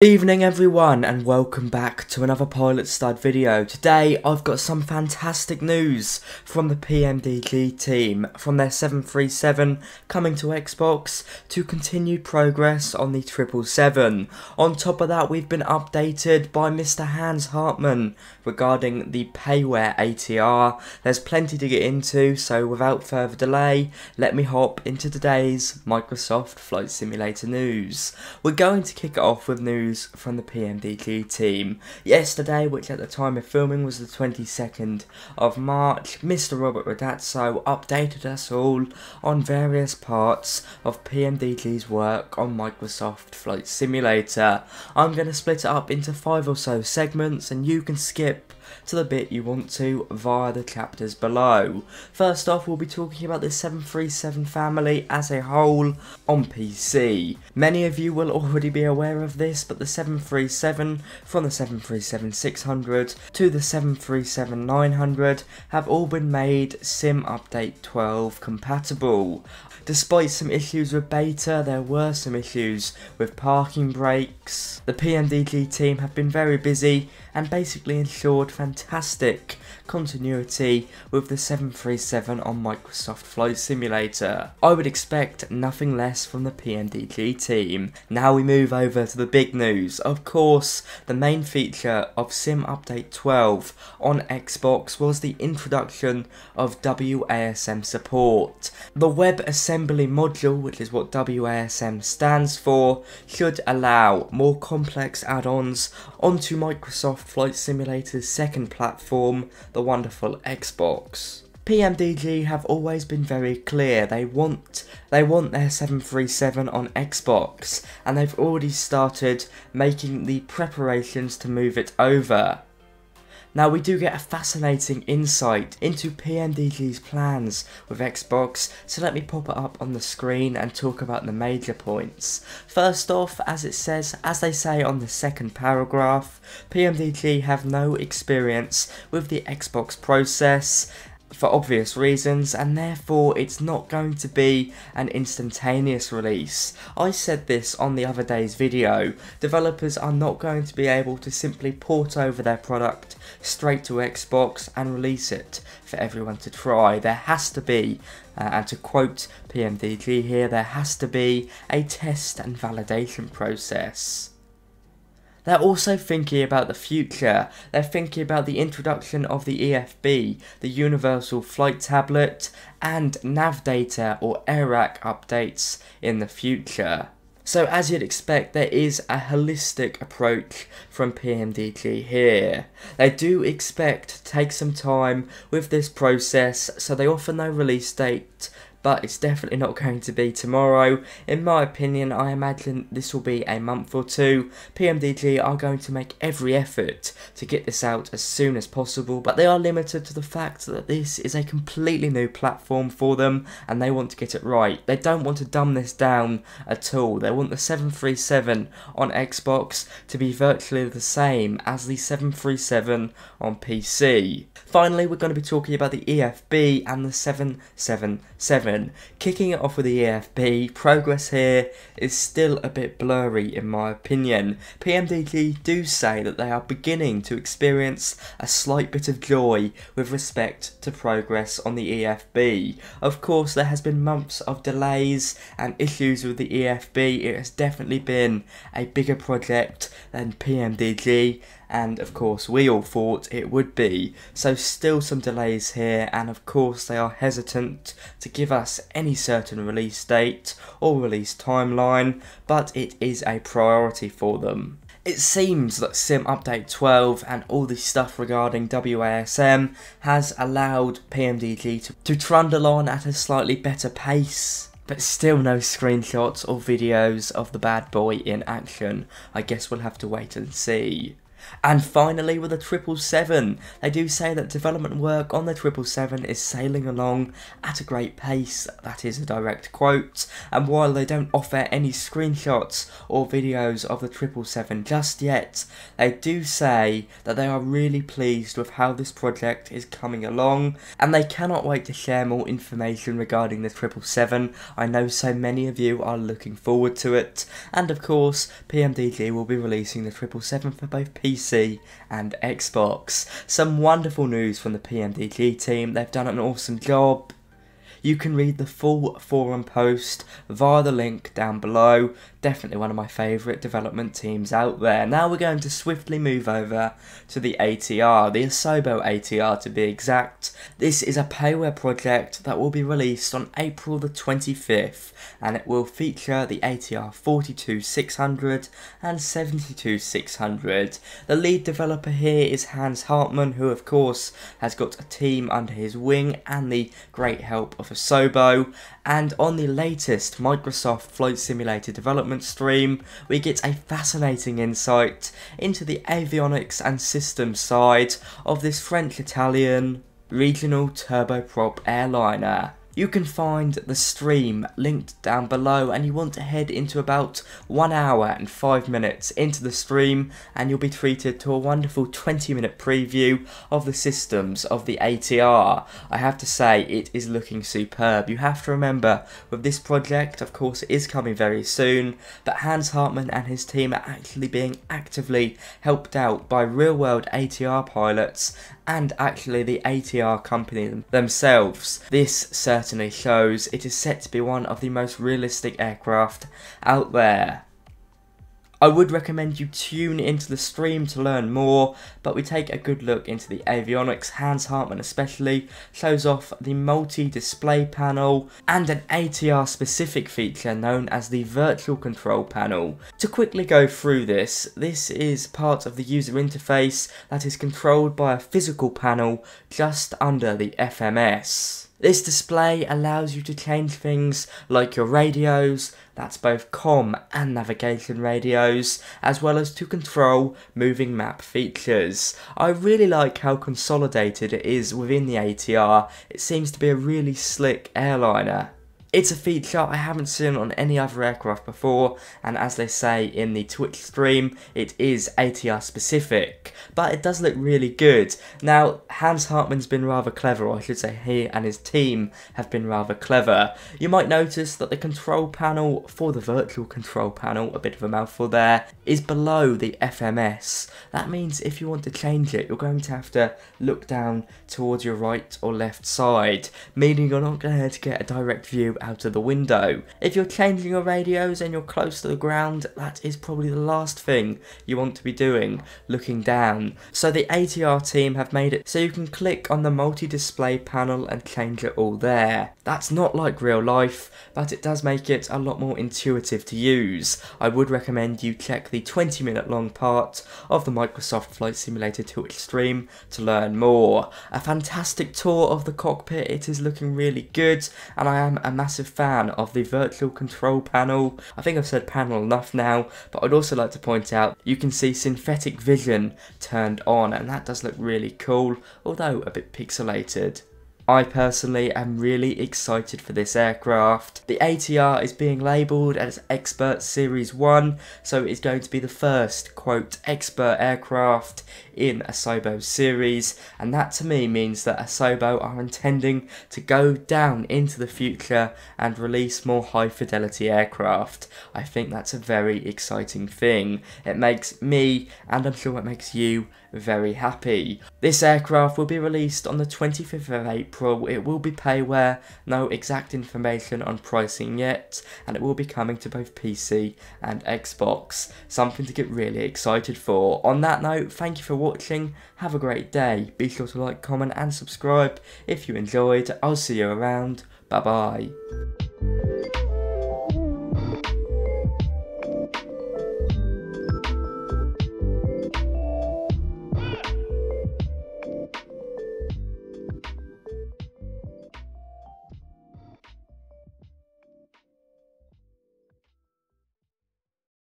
Evening everyone and welcome back to another Pilot Studd video. Today I've got some fantastic news from the PMDG team from their 737 coming to Xbox to continued progress on the 777. On top of that we've been updated by Mr Hans Hartmann regarding the Payware ATR. There's plenty to get into so without further delay let me hop into today's Microsoft Flight Simulator news. We're going to kick it off with news news from the PMDG team. Yesterday, which at the time of filming was the 22nd of March, Mr. Robert Randazzo updated us all on various parts of PMDG's work on Microsoft Flight Simulator. I'm going to split it up into five or so segments and you can skip to the bit you want to via the chapters below. First off, we'll be talking about the 737 family as a whole on PC. Many of you will already be aware of this, but the 737 from the 737-600 to the 737-900 have all been made Sim Update 12 compatible. Despite some issues with beta, there were some issues with parking brakes. The PMDG team have been very busy and basically ensured fantastic continuity with the 737 on Microsoft Flight Simulator. I would expect nothing less from the PMDG team. Now we move over to the big news. Of course, the main feature of Sim Update 12 on Xbox was the introduction of WASM support. The WebAssembly module, which is what WASM stands for, should allow more complex add-ons onto Microsoft Flight Simulator's second platform, the wonderful Xbox. PMDG have always been very clear. They want they want their 737 on Xbox and they've already started making the preparations to move it over. Now we do get a fascinating insight into PMDG's plans with Xbox, so let me pop it up on the screen and talk about the major points. First off, as it says, as they say on the second paragraph, PMDG have no experience with the Xbox process for obvious reasons and therefore it's not going to be an instantaneous release. I said this on the other day's video, developers are not going to be able to simply port over their product straight to Xbox and release it for everyone to try. There has to be, uh, and to quote PMDG here, there has to be a test and validation process. They're also thinking about the future. They're thinking about the introduction of the EFB, the Universal Flight Tablet, and nav data or AIRAC updates in the future. So as you'd expect, there is a holistic approach from PMDG here. They do expect to take some time with this process, so they offer no release date but it's definitely not going to be tomorrow. In my opinion, I imagine this will be a month or two. PMDG are going to make every effort to get this out as soon as possible, but they are limited to the fact that this is a completely new platform for them and they want to get it right. They don't want to dumb this down at all. They want the 737 on Xbox to be virtually the same as the 737 on PC. Finally, we're going to be talking about the EFB and the 777. Kicking it off with the EFB, progress here is still a bit blurry in my opinion. PMDG do say that they are beginning to experience a slight bit of joy with respect to progress on the EFB. Of course, there has been months of delays and issues with the EFB. It has definitely been a bigger project than PMDG and of course we all thought it would be. So still some delays here and of course they are hesitant to give us any certain release date or release timeline, but it is a priority for them. It seems that Sim Update 12 and all this stuff regarding WASM has allowed PMDG to, to trundle on at a slightly better pace. But still no screenshots or videos of the bad boy in action. I guess we'll have to wait and see. And finally, with the 777, they do say that development work on the 777 is sailing along at a great pace. That is a direct quote. And while they don't offer any screenshots or videos of the 777 just yet, they do say that they are really pleased with how this project is coming along and they cannot wait to share more information regarding the 777. I know so many of you are looking forward to it. And of course, PMDG will be releasing the 777 for both PC PC and Xbox. Some wonderful news from the PMDG team, they've done an awesome job. You can read the full forum post via the link down below. Definitely one of my favourite development teams out there. Now we're going to swiftly move over to the ATR, the Asobo ATR to be exact. This is a payware project that will be released on April the 25th and it will feature the ATR 42600 and 72600. The lead developer here is Hans Hartmann who of course has got a team under his wing and the great help of Asobo and on the latest Microsoft Flight Simulator development stream, we get a fascinating insight into the avionics and systems side of this French-Italian regional turboprop airliner. You can find the stream linked down below and you want to head into about 1 hour and 5 minutes into the stream and you'll be treated to a wonderful 20 minute preview of the systems of the ATR. I have to say it is looking superb. You have to remember with this project of course it is coming very soon but Hans Hartmann and his team are actually being actively helped out by real world ATR pilots and actually the ATR company themselves. This certainly shows it is set to be one of the most realistic aircraft out there. I would recommend you tune into the stream to learn more, but we take a good look into the avionics. Hans Hartmann especially shows off the multi-display panel and an ATR specific feature known as the virtual control panel. To quickly go through this, this is part of the user interface that is controlled by a physical panel just under the FMS. This display allows you to change things like your radios, that's both COM and navigation radios, as well as to control moving map features. I really like how consolidated it is within the ATR, it seems to be a really slick airliner. It's a feature I haven't seen on any other aircraft before, and as they say in the Twitch stream, it is ATR specific, but it does look really good. Now, Hans Hartmann's been rather clever, or I should say he and his team have been rather clever. You might notice that the control panel for the virtual control panel, a bit of a mouthful there, is below the FMS. That means if you want to change it, you're going to have to look down towards your right or left side, meaning you're not going to get a direct view out of the window. If you're changing your radios and you're close to the ground, that is probably the last thing you want to be doing, looking down. So the ATR team have made it so you can click on the multi-display panel and change it all there. That's not like real life, but it does make it a lot more intuitive to use. I would recommend you check the 20 minute long part of the Microsoft Flight Simulator Twitch stream to learn more. A fantastic tour of the cockpit, it is looking really good, and I am a massive fan of the virtual control panel. I think I've said panel enough now, but I'd also like to point out you can see synthetic vision turned on, and that does look really cool, although a bit pixelated. I personally am really excited for this aircraft. The ATR is being labelled as Expert Series 1, so it is going to be the first, quote, expert aircraft in Asobo series, and that to me means that Asobo are intending to go down into the future and release more high fidelity aircraft. I think that's a very exciting thing. It makes me, and I'm sure it makes you, very happy. This aircraft will be released on the 25th of April. It will be payware, no exact information on pricing yet, and it will be coming to both PC and Xbox. Something to get really excited for. On that note, thank you for watching. Have a great day. Be sure to like, comment, and subscribe if you enjoyed. I'll see you around. Bye bye.